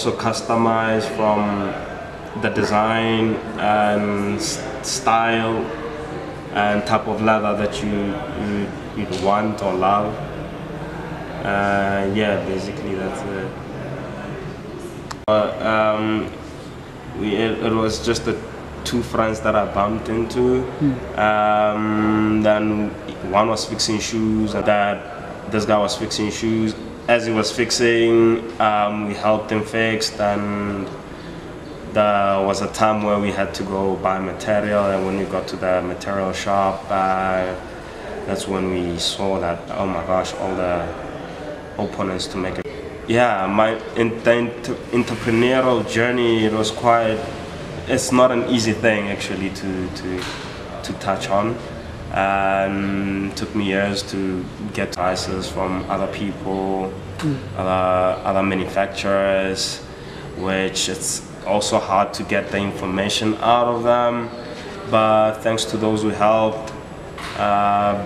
Also customize from the design and style and type of leather that you, you you'd want or love. Uh, yeah, basically that's it. Uh, um, we, it, it, was just the two friends that I bumped into. Mm. Um, then one was fixing shoes, and that this guy was fixing shoes. As he was fixing, um, we helped him fix. And there was a time where we had to go buy material, and when we got to the material shop, uh, that's when we saw that oh my gosh, all the opponents to make it. Yeah, my in, the inter entrepreneurial journey it was quite. It's not an easy thing actually to to to touch on. And took me years to get prices from other people, mm. other other manufacturers, which it's also hard to get the information out of them. But thanks to those who helped, uh,